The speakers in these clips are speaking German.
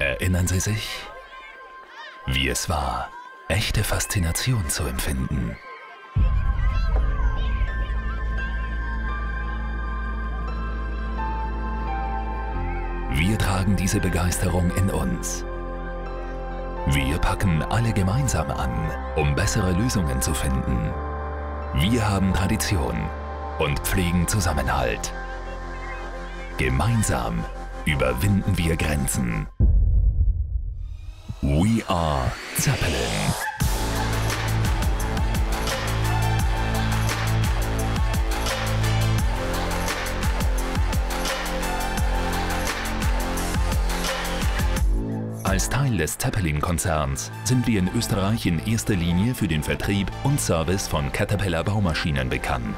Erinnern Sie sich, wie es war, echte Faszination zu empfinden? Wir tragen diese Begeisterung in uns. Wir packen alle gemeinsam an, um bessere Lösungen zu finden. Wir haben Tradition und pflegen Zusammenhalt. Gemeinsam überwinden wir Grenzen. We are Zeppelin. Als Teil des Zeppelin-Konzerns sind wir in Österreich in erster Linie für den Vertrieb und Service von Caterpillar Baumaschinen bekannt.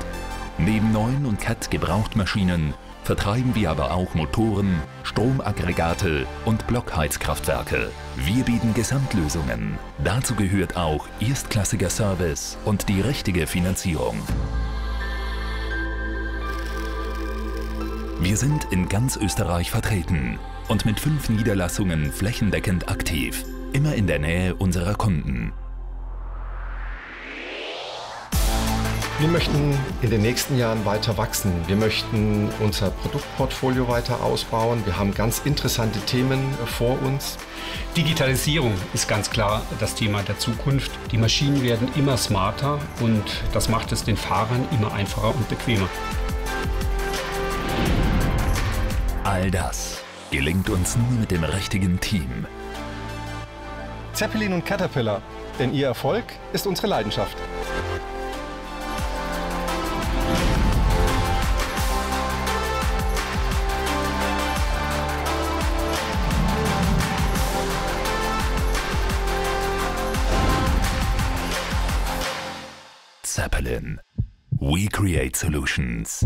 Neben neuen und CAT-Gebrauchtmaschinen vertreiben wir aber auch Motoren, Stromaggregate und Blockheizkraftwerke. Wir bieten Gesamtlösungen. Dazu gehört auch erstklassiger Service und die richtige Finanzierung. Wir sind in ganz Österreich vertreten und mit fünf Niederlassungen flächendeckend aktiv, immer in der Nähe unserer Kunden. Wir möchten in den nächsten Jahren weiter wachsen. Wir möchten unser Produktportfolio weiter ausbauen. Wir haben ganz interessante Themen vor uns. Digitalisierung ist ganz klar das Thema der Zukunft. Die Maschinen werden immer smarter und das macht es den Fahrern immer einfacher und bequemer. All das gelingt uns nur mit dem richtigen Team. Zeppelin und Caterpillar, denn ihr Erfolg ist unsere Leidenschaft. Zeppelin. We create solutions.